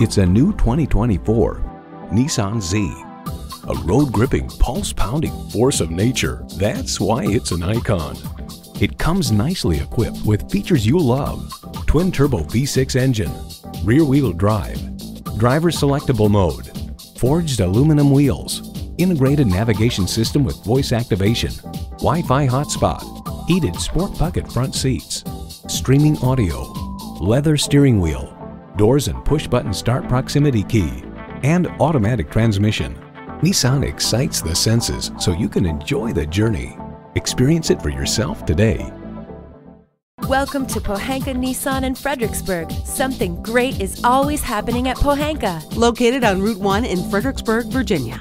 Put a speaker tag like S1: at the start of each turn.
S1: It's a new 2024 Nissan Z. A road-gripping, pulse-pounding force of nature. That's why it's an icon. It comes nicely equipped with features you love. Twin-turbo V6 engine, rear-wheel drive, driver selectable mode, forged aluminum wheels, integrated navigation system with voice activation, Wi-Fi hotspot, heated sport bucket front seats, streaming audio, leather steering wheel, doors and push-button start proximity key, and automatic transmission. Nissan excites the senses so you can enjoy the journey. Experience it for yourself today.
S2: Welcome to Pohanka Nissan in Fredericksburg. Something great is always happening at Pohanka.
S3: Located on Route 1 in Fredericksburg, Virginia.